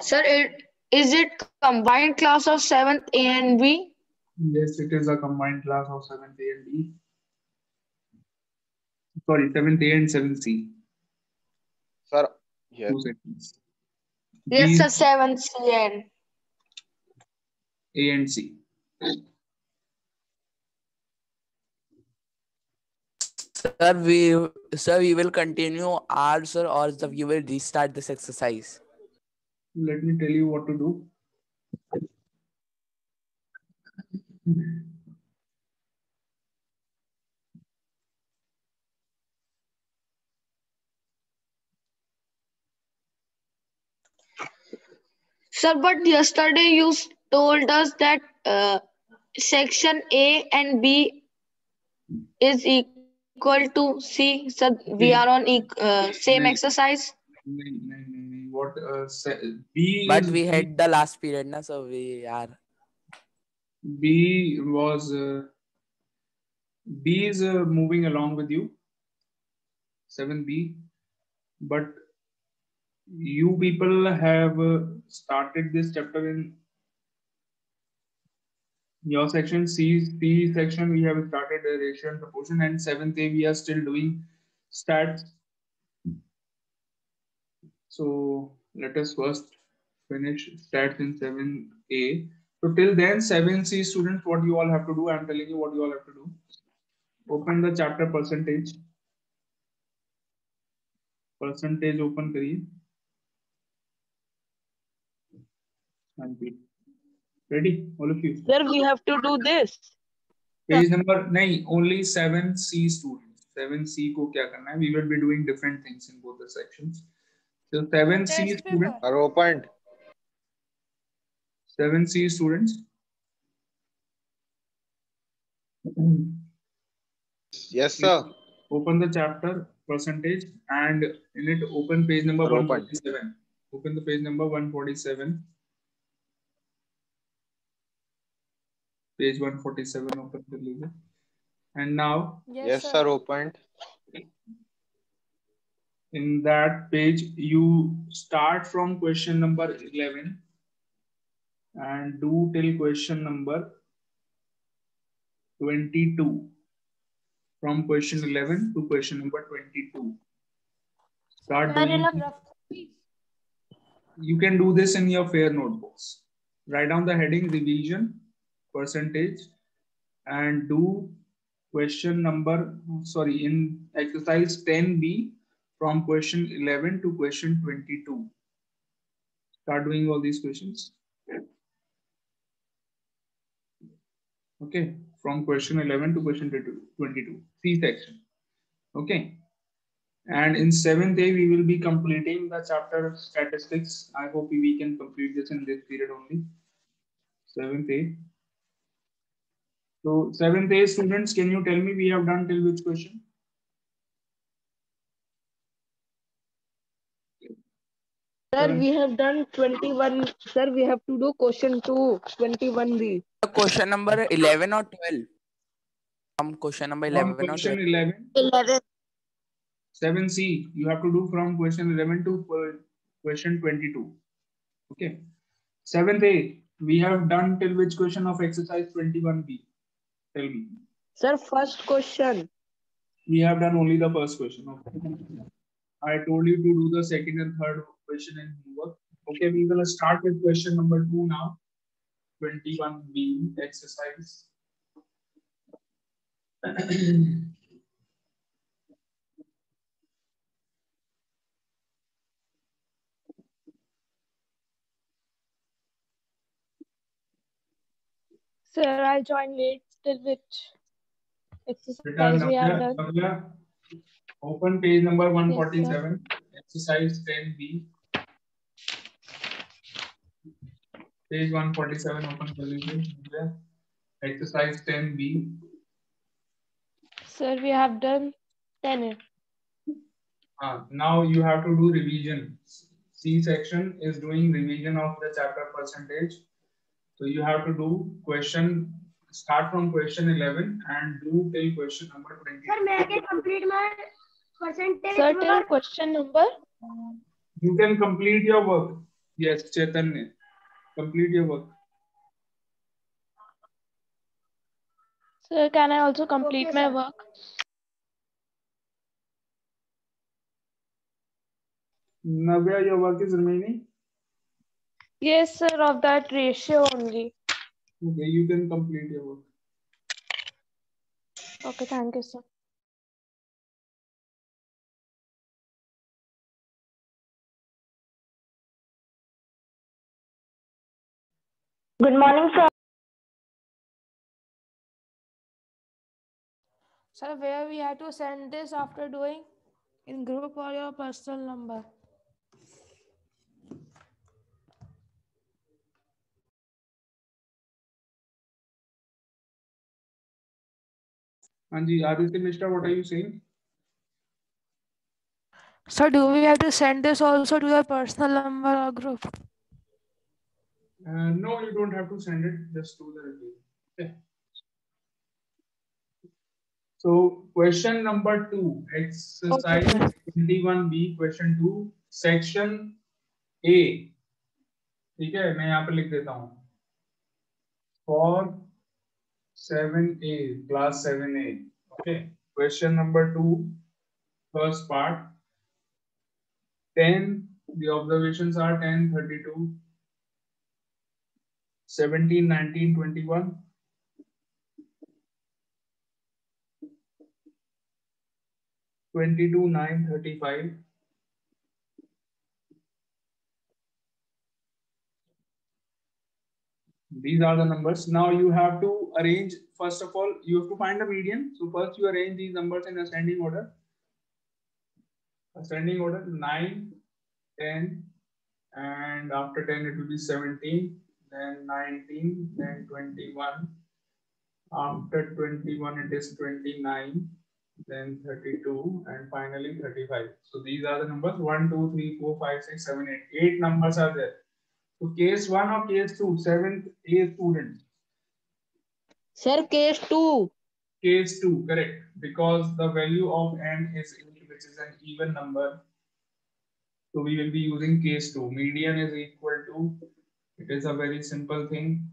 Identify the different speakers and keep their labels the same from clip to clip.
Speaker 1: Sir, it, is it combined class of 7th A and B?
Speaker 2: Yes, it is a combined class of 7th A and B. Sorry, 7th A and 7th C.
Speaker 3: Sir, yes.
Speaker 2: Two sections.
Speaker 1: Yes,
Speaker 2: B,
Speaker 1: sir, 7th C and
Speaker 2: A and C.
Speaker 4: Sir, we sir we will continue our sir or the, we will restart this exercise.
Speaker 2: Let me tell you what to do.
Speaker 1: Sir, but yesterday you told us that uh, section A and B is equal equal to C. So we are on e uh, same
Speaker 2: nahin.
Speaker 1: exercise.
Speaker 2: Nahin, what uh, B?
Speaker 4: But we had the last period, na so we are.
Speaker 2: B was uh, B is uh, moving along with you. Seven B, but you people have uh, started this chapter in your section C, C section, we have started the ratio and proportion and 7th A, we are still doing stats. So let us first finish stats in 7A. So till then 7C students, what you all have to do, I'm telling you what you all have to do. Open the chapter percentage. Percentage open career. And Ready, all of you.
Speaker 5: Sir, we have to do this.
Speaker 2: Page yeah. number नहीं, only 7C students. 7C को क्या करना है? We will be doing different things in both the sections. So 7C students.
Speaker 3: Sir, opened.
Speaker 2: 7C students.
Speaker 3: Yes, sir.
Speaker 2: Open the chapter percentage and in it open page number
Speaker 3: Open.
Speaker 2: 147. Open the page number 147. page 147 open please and now
Speaker 3: yes, yes sir. sir opened.
Speaker 2: in that page you start from question number 11 and do till question number 22 from question 11 to question number 22 start doing, you can do this in your fair notebooks. Write down the heading revision percentage and do question number sorry in exercise 10b from question 11 to question 22 start doing all these questions. Okay from question 11 to question 22 c section. Okay. And in seventh day we will be completing the chapter statistics. I hope we can complete this in this period only. Seventh day so seventh day students can you tell me we have done till which question
Speaker 5: Sir, we have done 21. Sir, we have to do question 2, 21B.
Speaker 4: question number 11 or 12. From question number
Speaker 2: from
Speaker 4: 11 or 12.
Speaker 2: 11
Speaker 5: 11.
Speaker 2: 7c you have to do from question 11 to uh, question 22 okay 7th a we have done till which question of exercise 21b tell me.
Speaker 5: Sir, first question.
Speaker 2: we have done only the first question okay? I told you to do the second and third question in homework. Okay we will start with question number 2 now. 21b exercise.
Speaker 5: Sir, I joined late till which exercise we have done?
Speaker 2: Navya, open page number 147, yes, exercise 10B. Page 147, open solution. Exercise 10B.
Speaker 5: Sir, we have done 10.
Speaker 2: Ah, now you have to do revision. C section is doing revision of the chapter percentage. So you have to do question start from question 11 and do till question number 20.
Speaker 6: Sir, may I get complete my percentage
Speaker 5: Sir, till question number.
Speaker 2: You can complete your work. Yes, Chaitanya. Complete your work.
Speaker 5: Sir, can I also complete
Speaker 6: Okay,
Speaker 5: my
Speaker 6: sir.
Speaker 5: work?
Speaker 2: Navya, your work is remaining.
Speaker 5: Yes, sir, of that ratio only.
Speaker 2: Okay, you can complete your work.
Speaker 5: Okay, thank you, sir.
Speaker 6: Good morning, sir.
Speaker 7: Sir, where we have to send this after doing? In group or your personal number?
Speaker 2: हाँ जी Aditya Mishra what are you saying
Speaker 7: sir do we have to send this also to your personal number और group
Speaker 2: no you don't have to send it just to the group So question number two, exercise
Speaker 7: twenty-one
Speaker 2: okay. B. Question two, ठीक है मैं यहाँ पे लिख देता हूँ. For 7A, class 7A. Okay. Question number two, first part. 10, the observations are 10, 32, 17, 19, 21. 22, 9, 35. These are the numbers. Now you have to arrange, first of all, you have to find the median. So first you arrange these numbers in ascending order. Ascending order 9, 10, and after 10 it will be 17, then 19, then 21. After 21 it is 29, then 32, and finally 35. So these are the numbers 1, 2, 3, 4, 5, 6, 7, 8. 8 numbers are there. So case 1 or case 2, 7th A student.
Speaker 5: Sir, case two.
Speaker 2: Case 2, correct. Because the value of n is 8, which is an even number. So we will be using case 2. Median is equal to, it is a very simple thing.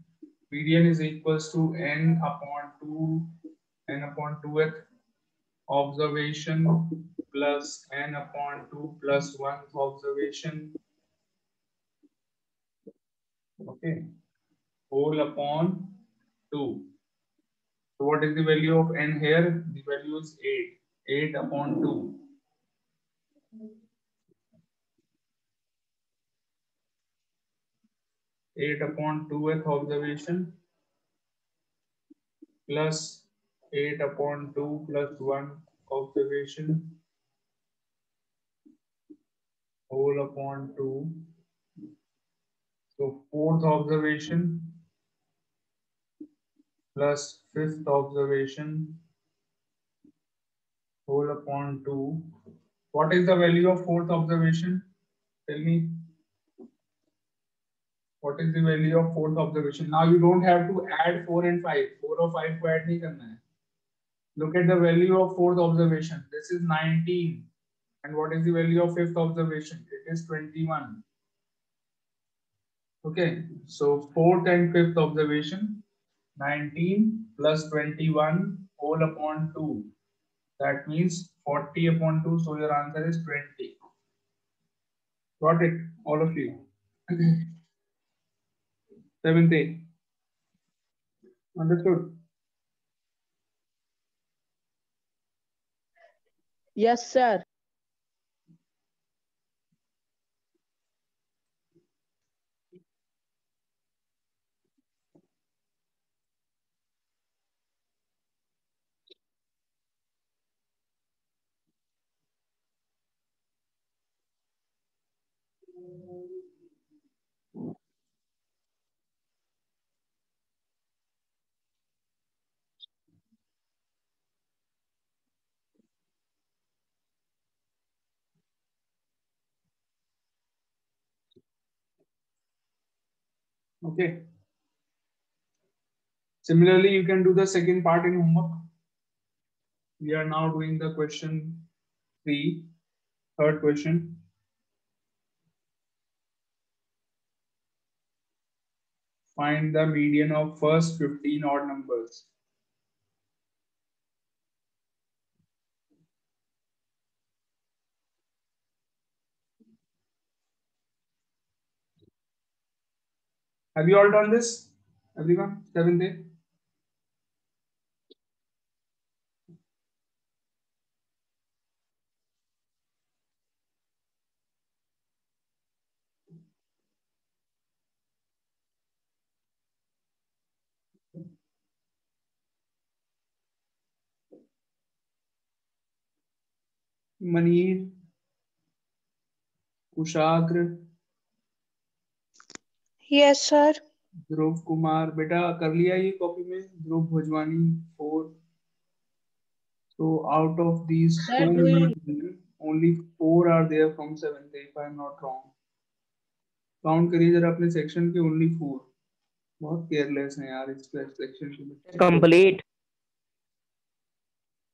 Speaker 2: Median is equals to n upon 2, n upon 2th observation plus n upon 2 plus 1 observation. Okay. Whole upon 2. So what is the value of n here? The value is 8. 8 upon 2. Eight upon two observation plus eight upon two plus one observation whole upon two. So fourth observation plus fifth observation whole upon 2. What is the value of fourth observation? Tell me. What is the value of fourth observation? Now you don't have to add 4 and 5. 4 or 5 को add नहीं करना है. Look at the value of fourth observation. This is 19. And what is the value of fifth observation? It is 21. Okay, so fourth and fifth observation, 19 plus 21 whole upon 2. That means 40 upon 2. So your answer is 20. Got it, all of you. Seventh A. Understood?
Speaker 5: Yes, sir.
Speaker 2: Okay. Similarly, you can do the second part in homework. We are now doing the question three, third question. Find the median of first 15 odd numbers. Have you all done this? Everyone? Seventh day? Manir Kushagra
Speaker 8: yes sir
Speaker 2: Dhruv Kumar. बेटा कर लिया ये copy में Dhruv Bhojwani four so out of these only four are there from seventh if i am not wrong count करिए जरा अपने section के only four बहुत केयरलेस हैं यार इस सेक्शन के
Speaker 5: कंप्लीट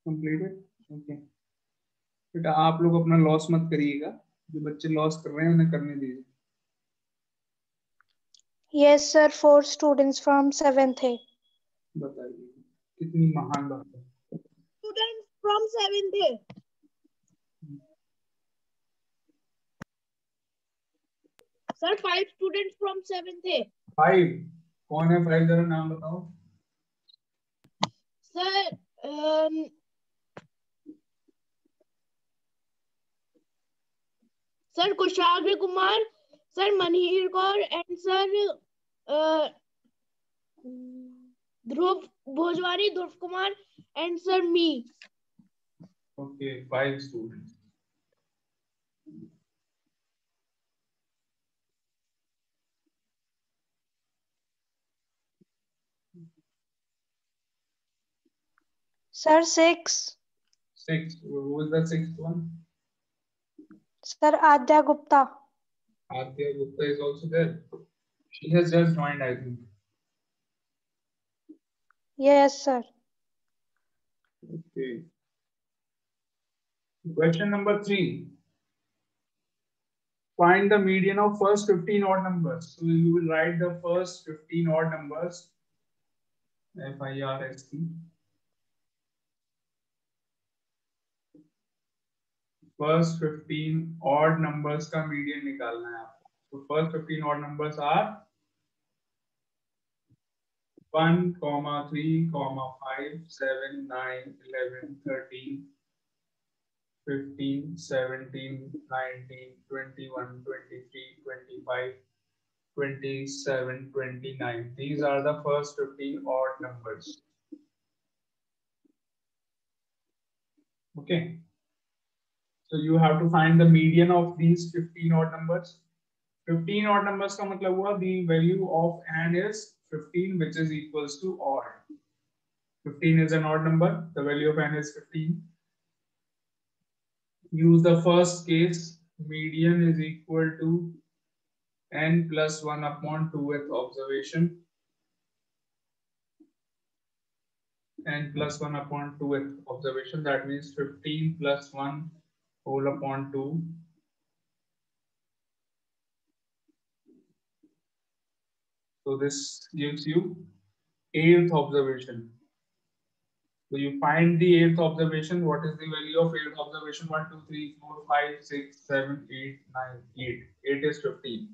Speaker 2: कंप्लीटेड ओके बेटा आप लोग अपना लॉस मत करिएगा। जो बच्चे लॉस कर रहे हैं उन्हें करने दीजिए।
Speaker 8: Yes sir four students from seventh A
Speaker 2: बताइए कितनी महान बात है।
Speaker 8: Students from seventh A sir five students from seventh A
Speaker 2: five कौन है? फाइव जरा नाम बताओ।
Speaker 8: Sir um, sir Kushagra Kumar sir Manhir Kaur and sir Dhruv Bhojwani Dhruv Kumar and sir me
Speaker 2: okay five students
Speaker 8: sir six
Speaker 2: Six. Who is the sixth one?
Speaker 8: Sir Adya Gupta.
Speaker 2: Adya Gupta is also there. She has just joined, I think.
Speaker 8: Yes, sir.
Speaker 2: Okay. Question number three. Find the median of first 15 odd numbers. So you will write the first 15 odd numbers. F-I-R-S-T. First fifteen odd numbers का medium निकालना है आपको। तो first fifteen odd numbers are one comma three comma five seven nine eleven thirteen fifteen seventeen nineteen twenty one twenty three twenty five twenty seven twenty nine these are the first fifteen odd numbers okay. So you have to find the median of these 15 odd numbers. 15 odd numbers का मतलब हुआ the value of n is 15 which is equals to odd. 15 is an odd number. The value of n is 15. Use the first case. Median is equal to n plus 1 upon 2th observation. n plus 1 upon 2th observation. That means 15 plus 1 whole upon 2 So this gives you eighth observation. So you find the eighth observation. What is the value of eighth observation? 1, 2, 3, 4, 5, 6, 7, 8, 9, 8. 8 is 15.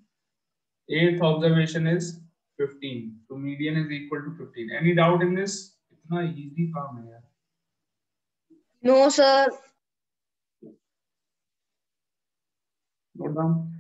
Speaker 2: Eighth observation is 15. So median is equal to 15. Any doubt in this? It's not easy.
Speaker 1: No, sir.
Speaker 2: Note down.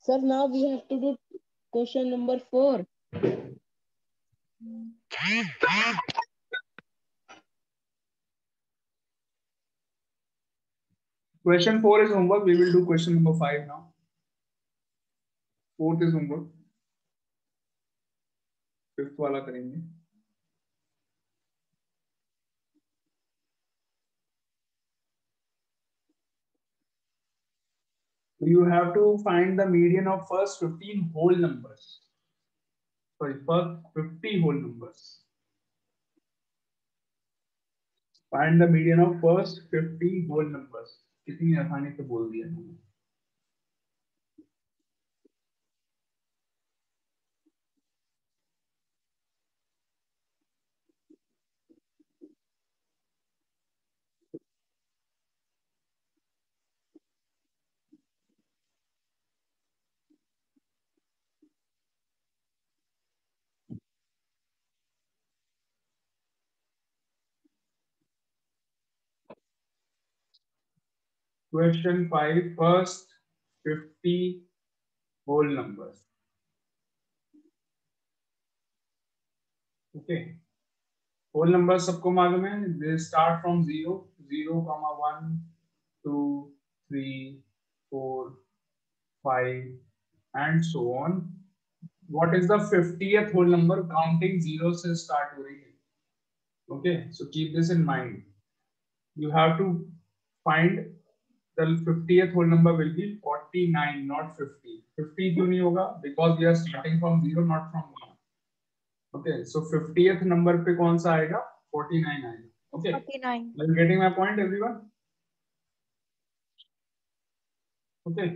Speaker 5: Sir, now we have to do question number four.
Speaker 2: Question four is homework. We will do question number five now. Fourth is homework. Fifth वाला करेंगे. you have to find the median of first 15 whole numbers. Sorry, first 50 whole numbers. Find the median of first 50 whole numbers. कितनी आसानी से बोल दिया मैंने Question 5, first 50 whole numbers. Okay. Whole numbers सबको मालूम है they start from 0, 0, comma 1, 2, 3, 4, 5 and so on. What is the 50th whole number counting 0 से start हो रही है? Okay, so keep this in mind. You have to find चल fiftieth whole number will be 49 not 50 50 क्यों नहीं होगा? Because we are starting from zero not from one okay so 50th number पे कौन सा आएगा? 49 आएगा. Okay
Speaker 7: 49
Speaker 2: I am getting my point everyone okay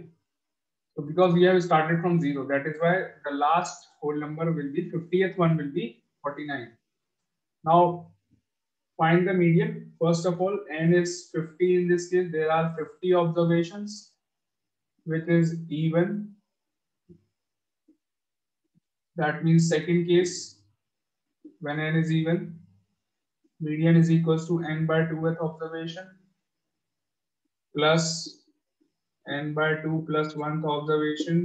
Speaker 2: so because we have started from zero that is why the last whole number will be 50th one will be 49 now find the median. First of all, n is 50 in this case. There are 50 observations, which is even. That means second case, when n is even, median is equals to n by 2th observation plus n by 2 plus 1th observation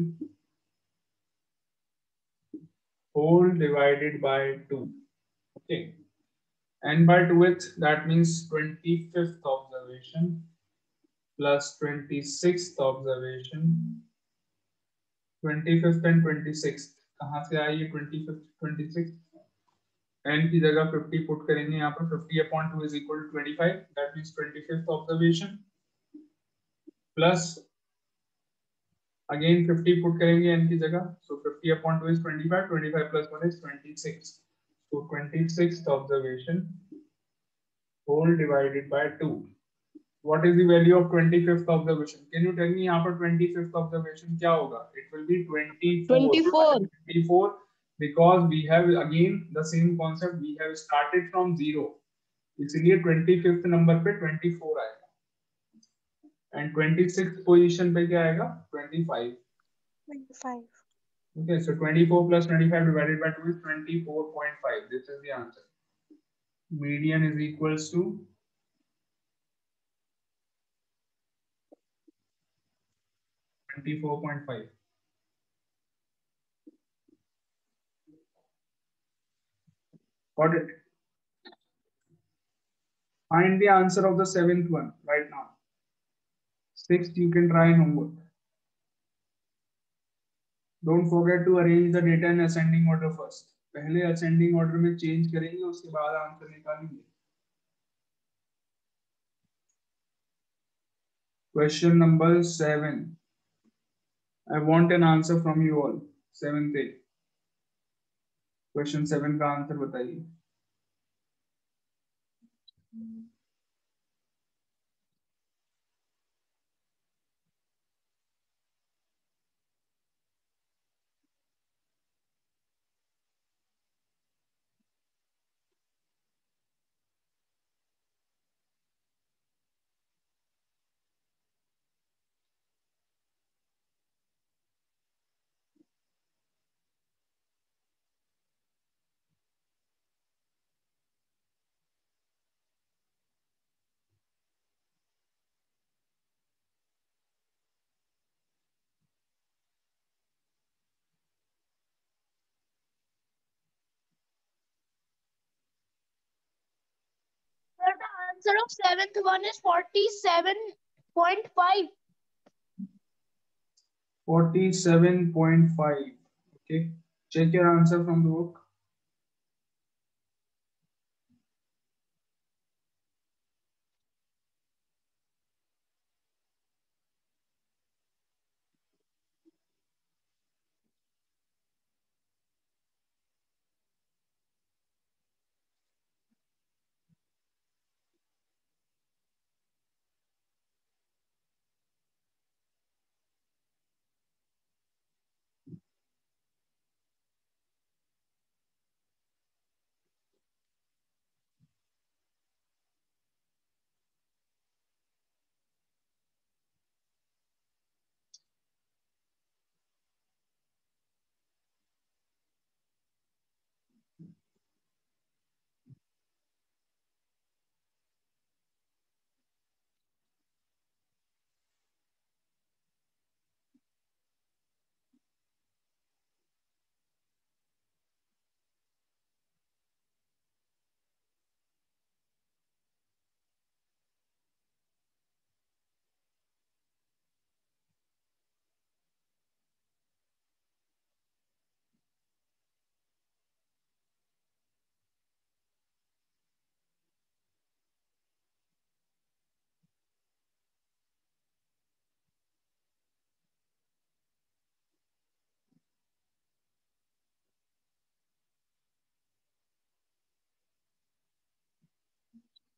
Speaker 2: whole divided by 2. Okay n by 2th that means 25th observation plus 26th observation 25th and 26th कहाँ से आई ये 25th 26th n की जगह 50 put करेंगे यहाँ पर 50 upon 2 is equal to 25 that means 25th observation plus again 50 put करेंगे n की जगह so 50 upon 2 is 25 25 plus 1 is 26 So 26th observation whole divided by 2. What is the value of 25th observation? Can you tell me यहाँ पर 25th observation क्या होगा? It will be 24.
Speaker 5: 24.
Speaker 2: 24 because we have again the same concept. We have started from zero. इसलिए 25th number पे 24 आएगा. And 26th position पे क्या आएगा? 25.
Speaker 7: 25.
Speaker 2: Okay, so 24 plus 25 divided by 2 is 24.5. This is the answer. Median is equals to 24.5. Got it? Find the answer of the seventh one right now. Sixth, you can try homework. Don't forget to arrange the data in ascending order first पहले ascending order में change करेंगे, उसके बाद answer निकालेंगे। Question number seven I want an answer from you all seven question seven का answer बताइए।
Speaker 8: Answer of seventh one is forty-seven point five.
Speaker 2: 47.5. Okay. Check your answer from the book.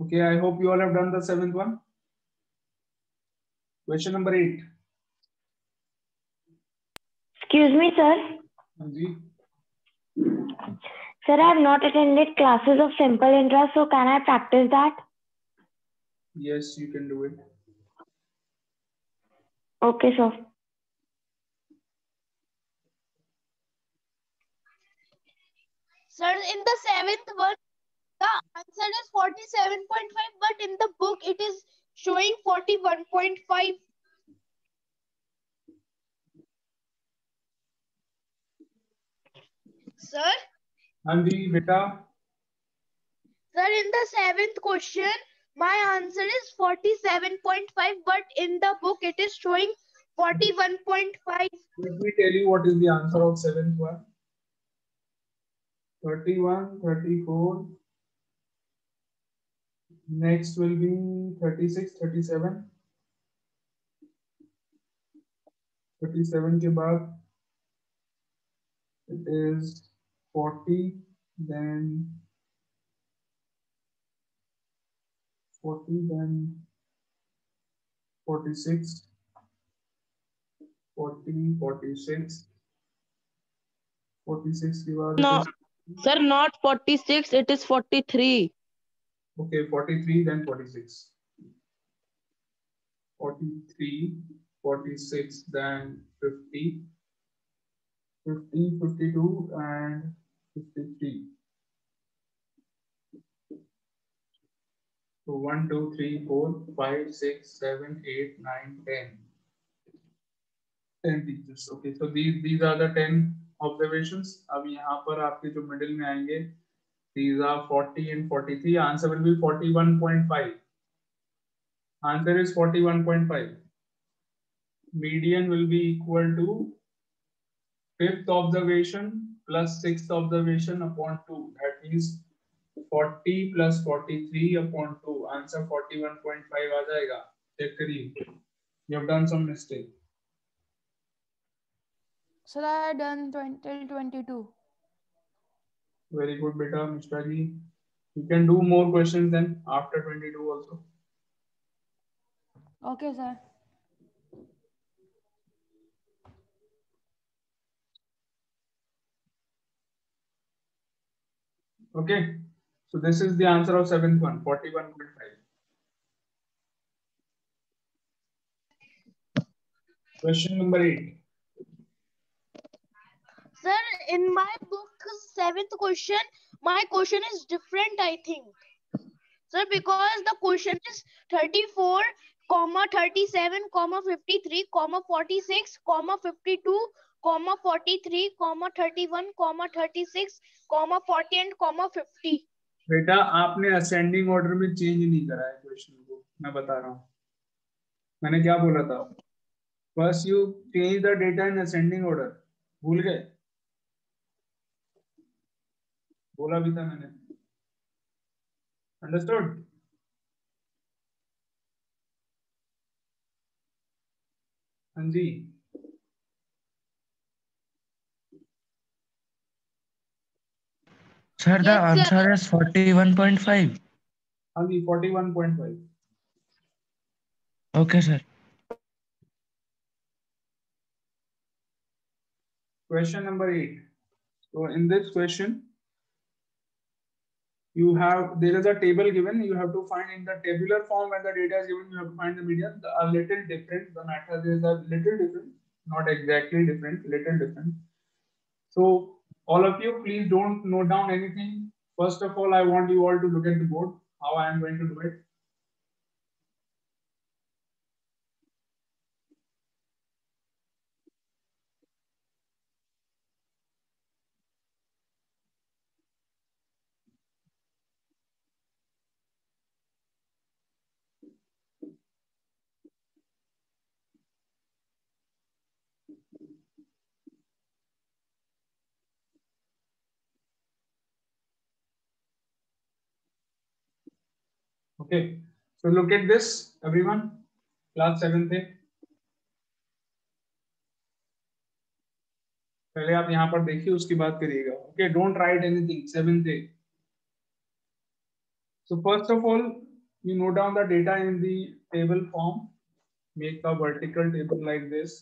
Speaker 2: Okay, I hope you all have done the seventh one. Question number eight.
Speaker 6: Excuse me, sir.
Speaker 2: Anji.
Speaker 6: Sir, I have not attended classes of simple interest, so can I practice that?
Speaker 2: Yes, you can do it.
Speaker 6: Okay, sir.
Speaker 8: Sir, in the seventh one, the answer is forty-seven point five, but in the book it is showing forty-one point five. Sir,
Speaker 2: Anji, beta.
Speaker 8: sir, in the seventh question, my answer is forty-seven point five, but in the book it is showing forty-one point five.
Speaker 2: Let me tell you what is the answer of seventh one. 31, 34. Next will be 36, 37. 37 के बाद it is 40, then 40, then 46, 40, 46. 46 के बाद it
Speaker 5: No.
Speaker 2: is-
Speaker 5: Sir, not 46, it is 43.
Speaker 2: Okay, 43, then 46. 43, 46, then 50, 50, 52, and 53. So 1, 2, 3, 4, 5, 6, 7, 8, 9, 10. 10 teachers. Okay, so these, these are the 10 observations. अब यहाँ पर आपके जो middle में आएँगे These are 40 and 43. Answer will be 41.5. Answer is 41.5. Median will be equal to fifth observation plus sixth observation upon 2. That means 40 plus 43 upon 2. Answer 41.5 आ जाएगा. Check करिए. You have done some mistake.
Speaker 7: Sir, I had done 20 till 22.
Speaker 2: Very good, beta, Mr. Ji. You can do more questions then after 22 also.
Speaker 7: Okay, sir.
Speaker 2: Okay. So this is the answer of seventh one, 41.5. Question number eight.
Speaker 8: Sir, in my book, seventh question, my question is different, I think. Sir, because the question is 34, comma 37, comma 53, comma 46, comma 52, comma 43, comma 31, comma 36, comma 40 and comma 50.
Speaker 2: बेटा आपने ascending order में change नहीं करा है question को मैं बता रहा हूँ मैंने क्या बोला था first you change the data in ascending order भूल गए बोला भी था मैंने अंडरस्टूड हाँ जी
Speaker 5: Sir, the
Speaker 8: Yes,
Speaker 5: answer is 41.5.
Speaker 2: हाँ जी forty one point five
Speaker 5: Okay, sir.
Speaker 2: Question number eight. So in this question, you have, there is a table given, you have to find in the tabular form when the data is given, you have to find the median, The- a little different, the matter is a little different, not exactly different, little different. So all of you, please don't note down anything. First of all, I want you all to look at the board, how I am going to do it. okay. So, look at this, everyone. Class 7th पहले आप यहाँ पर देखिए, उसकी बात करिएगा। Okay don't write anything seven day so first of all you note down the data in the table form make a vertical table like this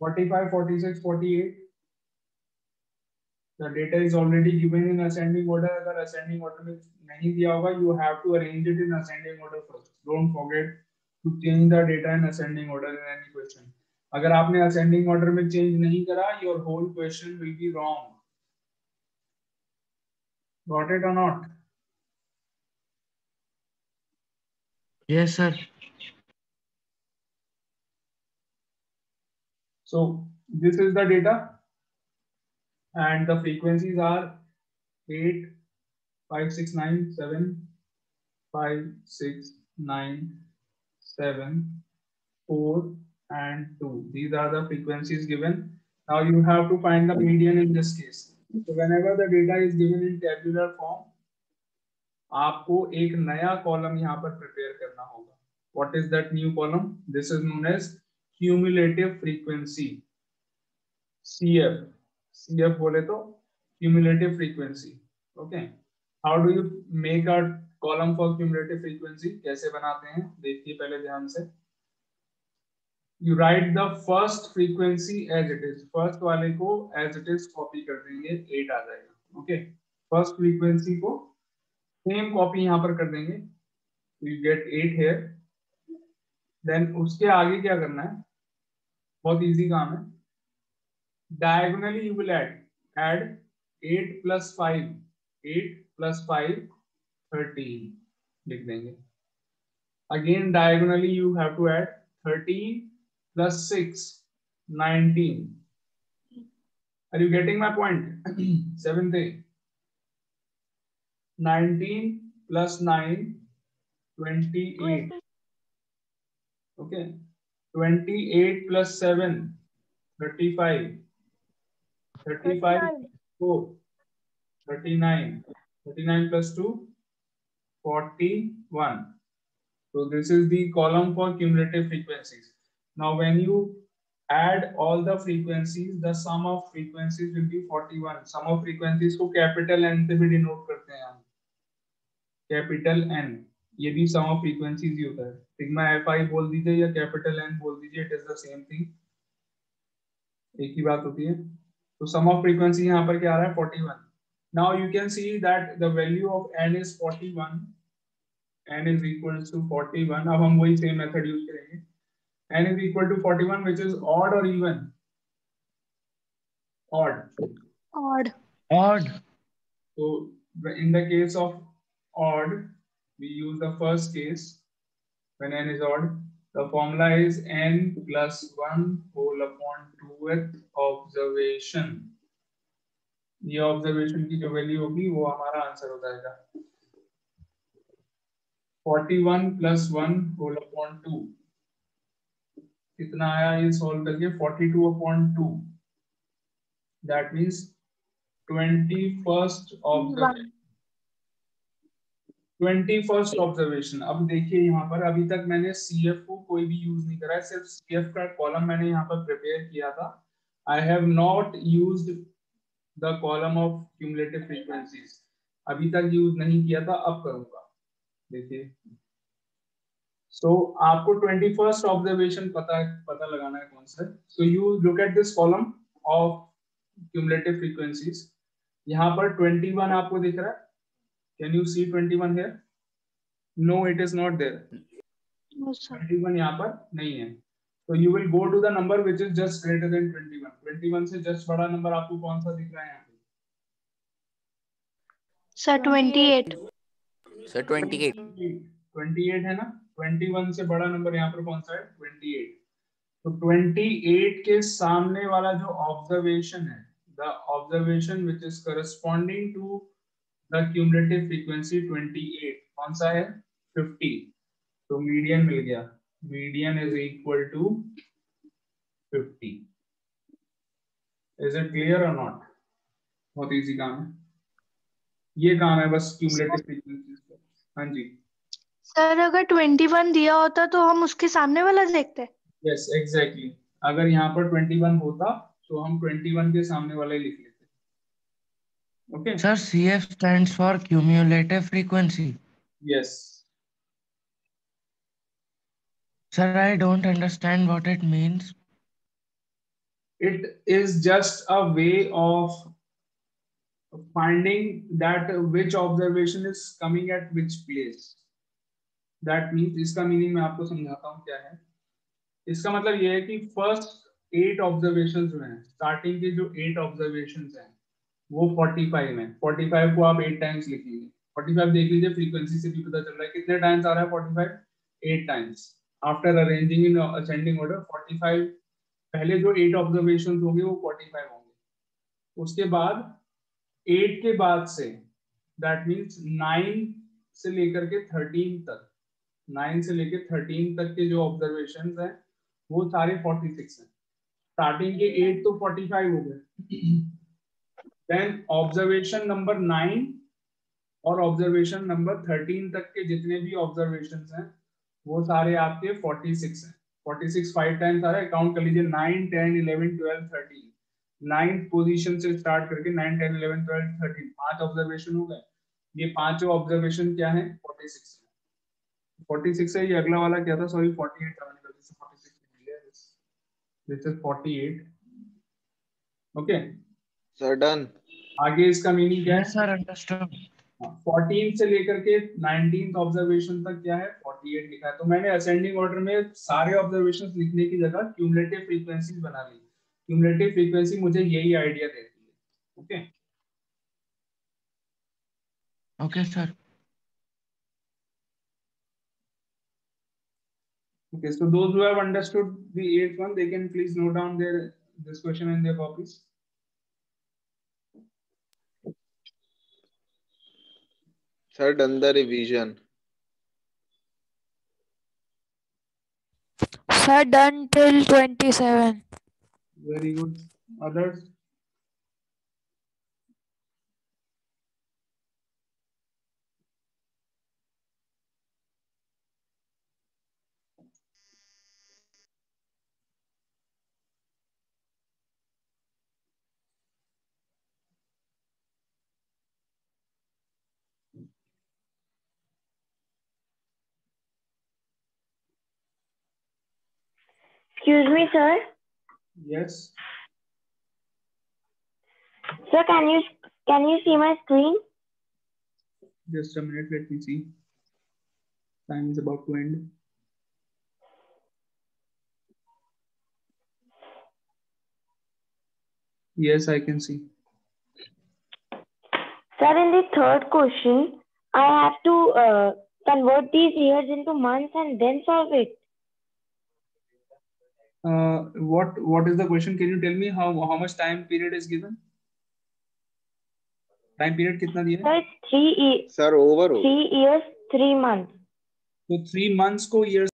Speaker 2: 45 46 48 the data is already given in ascending order अगर ascending order में नहीं दिया होगा you have to arrange it in ascending order first don't forget to change the data in ascending order in any question अगर आपने ascending order में change नहीं करा your whole question will be wrong got it or not
Speaker 5: Yes, sir.
Speaker 2: So this is the data and the frequencies are 8, 5, 6, 9, 7, 5, 6, 9, 7, 4 and 2. These are the frequencies given. Now you have to find the median in this case. So whenever the data is given in tabular form, आपको एक नया column यहाँ पर prepare करना होगा what is that new column this is known as cumulative frequency CF C F बोले तो cumulative frequency okay how do you make a column for cumulative frequency कैसे बनाते हैं? देखिए पहले ध्यान से। You write the first frequency as it is first वाले को एज इट इज़ कॉपी कर देंगे एट आ जाएगा ओके फ़र्स्ट फ्रीक्वेंसी को सेम कॉपी यहाँ पर कर देंगे। You get eight here then उसके आगे क्या करना है? बहुत इजी काम है। diagonally you will add add 8 plus 5 8 plus 5 13 लिख देंगे again diagonally you have to add 13 plus 6 19 are you getting my point seventh day 19 plus 9 28 okay 28 plus 7 35 35 4 39 39 plus 2 41 so this is the column for cumulative frequencies now when you add all the frequencies the sum of frequencies will be 41 sum of frequencies को capital N से भी denote करते हैं हम capital N ये भी sum of frequencies ही होता है एफ़ आई बोल दीजिए या कैपिटल एन बोल दीजिए it is the same thing एक ही बात होती है तो सम ऑफ़ फ्रीक्वेंसी यहाँ पर क्या आ रहा है? 41 now you can see that the value of n is 41 n is equal to 41 अब हम वही सेम मेथड यूज़ करेंगे. n is equal to 41 which is odd और इवन ऑड
Speaker 8: ऑड
Speaker 5: ऑड
Speaker 2: तो in the case of odd we use the first case when n is odd the formula is n plus 1 whole upon 2th observation. ये observation की जो value होगी, वो हमारा answer हो जाएगा। 41 प्लस 1 होल अपॉन 2 कितना आया ये सॉल्व करके? 42 upon 2 that means 21st observation 21st observation. अब देखिए यहाँ पर अभी तक मैंने CF को कोई भी यूज़ नहीं करा है सिर्फ़ सी एफ़ का कॉलम मैंने यहाँ पर प्रिपेयर किया था। I have not used the column of cumulative frequencies अभी तक यूज़ नहीं किया था अब करूँगा। देखिए। सो so, आपको ट्वेंटी फ़र्स्ट ऑब्जर्वेशन पता पता लगाना है कौन सा so you look at this column of cumulative frequencies यहाँ पर 21 आपको दिख रहा है। Can you see 21 here no it is not there
Speaker 8: No, sir.
Speaker 2: 21 यहाँ पर नहीं है. तो you will go to the number which is just greater than 21 21 से जस्ट बड़ा नंबर आपको कौन सा दिख रहा है यहाँ पे?
Speaker 8: Sir, 28.
Speaker 4: Sir, 28.
Speaker 2: 28 है ना? 21 से बड़ा नंबर यहाँ पर कौन सा है? 28 तो 28 के सामने वाला जो ऑब्जर्वेशन है the observation which is corresponding to the cumulative frequency 28 कौन सा है? 50 तो मीडियन मिल गया. Median is equal to 50 is it clear और नॉट बहुत इजी काम है. ये काम है बस क्यूमुलेटिव फ्रीक्वेंसी हाँ जी.
Speaker 8: सर अगर 21 दिया होता तो हम उसके सामने वाला देखते.
Speaker 2: Yes yes, exactly exactly. अगर यहाँ पर 21 होता तो हम 21 के सामने वाला ही लिख लेते. Okay
Speaker 5: Sir, CF stands for cumulative frequency.
Speaker 2: Yes
Speaker 5: Sir, I don't understand what it means.
Speaker 2: it is just a way of finding that which observation is coming at which place that means इसका meaning मैं आपको समझाता हूँ क्या है इसका मतलब ये है कि फ़र्स्ट एट ऑब्जर्वेशन जो हैं स्टार्टिंग के जो एट ऑब्जर्वेशन हैं वो 45 हैं। 45 को आप एट टाइम्स लिखेंगे। 45 देख लीजिए फ्रीक्वेंसी से भी पता चल रहा है। कितने टाइम्स आ रहा है 45 eight times after arranging in ascending order 45 पहले जो एट ऑब्जर्वेशन होंगे, वो 45 होंगे। उसके बाद एट के बाद से दैट मीन्स नाइन से लेकर के थर्टीन तक नाइन से लेकर थर्टीन तक के जो ऑब्जर्वेशन हैं, वो सारे 46 हैं। स्टार्टिंग के एट तो 45 हो गए। देन ऑब्जर्वेशन नंबर नाइन और ऑब्जर्वेशन नंबर थर्टीन तक के जितने भी ऑब्जर्वेशन हैं वो सारे आपके 46 हैं। 46 फाइव टाइम्स आ रहा काउंट कर लीजिए। 9 10 11 12 13 नाइन्थ पोजीशन से स्टार्ट करके 9 10 11 12 13 पाँच ऑब्जर्वेशन हो गए। ये पाँचों ऑब्जर्वेशन क्या है? 46 46 है ये अगला वाला क्या था? सॉरी 48 था। मैंने गलती से 46 लिख लिया this is 48 okay
Speaker 3: Sir, done.
Speaker 2: आगे इसका मीनिंग क्या है?
Speaker 5: सर अंडरस्टूड
Speaker 2: फोर्टीन से लेकर के नाइनटीन ऑब्जर्वेशन तक क्या है? फोर्टी एट लिखा है। तो मैंने असेंडिंग ऑर्डर में सारे ऑब्जर्वेशन लिखने की जगह क्यूमलेटिव फ्रीक्वेंसी बना ली। क्यूमलेटिव फ्रीक्वेंसी मुझे यही आइडिया देती है। Okay
Speaker 5: okay sir
Speaker 2: okay so those who have understood the eight one they can please note down their this question in their copies
Speaker 3: The revision.
Speaker 7: Sir, done till 27.
Speaker 2: very good others
Speaker 6: Excuse me, sir.
Speaker 2: Yes.
Speaker 6: Sir, can you can you see my screen?
Speaker 2: Just a minute. Let me see. Time is about to end. Yes, I can see.
Speaker 6: Sir, in the third question, I have to uh, convert these years into months and then solve it
Speaker 2: uh, what what is the question? Can you tell me how how much time period is given? Time period kitna diya
Speaker 6: sir 3 years
Speaker 3: sir over
Speaker 6: 3 years 3 months.
Speaker 2: so 3 months ko years